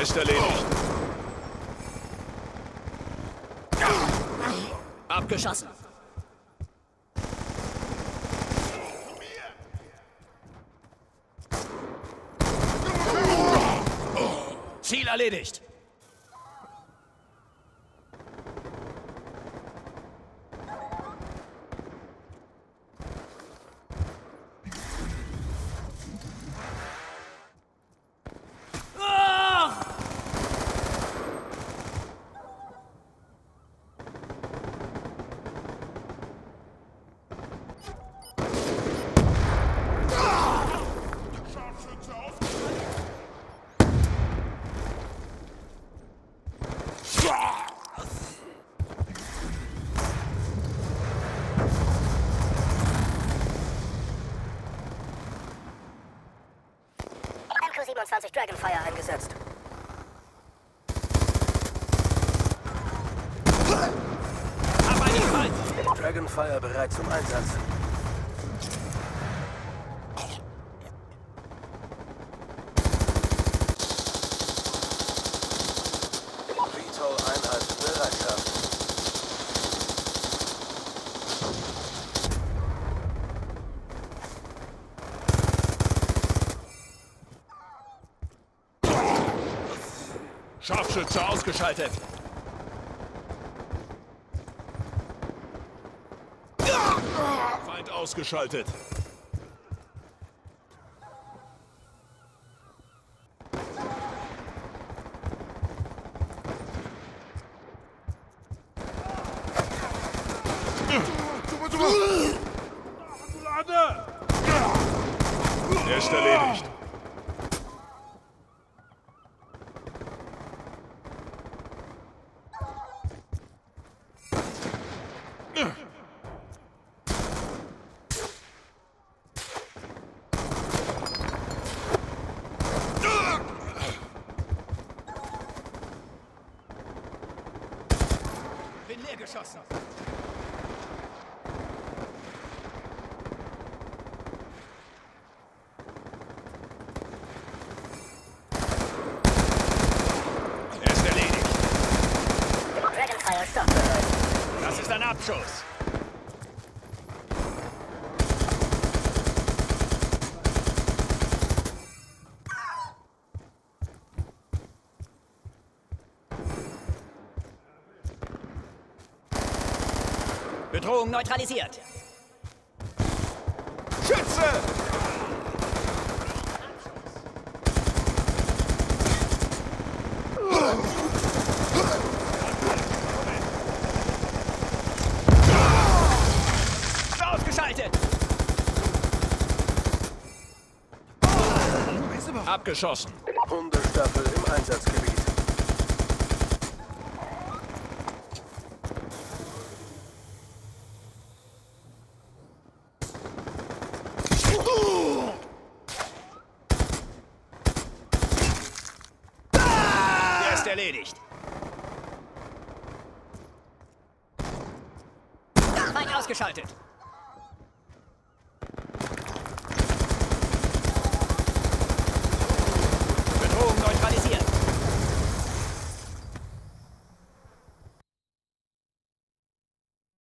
Ist erledigt. Abgeschossen. Ziel erledigt. MQ-27 Dragonfire eingesetzt. Dragonfire bereit zum Einsatz. Scharfschütze ausgeschaltet. Feind ausgeschaltet. Er ist erledigt. Bin leer geschossen. Er ist erledigt. Dragonfire stockbereit. Das ist ein Abschuss. Bedrohung neutralisiert. Schütze! Ausgeschaltet. Abgeschossen. Hundestaffel im Einsatzgebiet. Ist erledigt. Feind ausgeschaltet.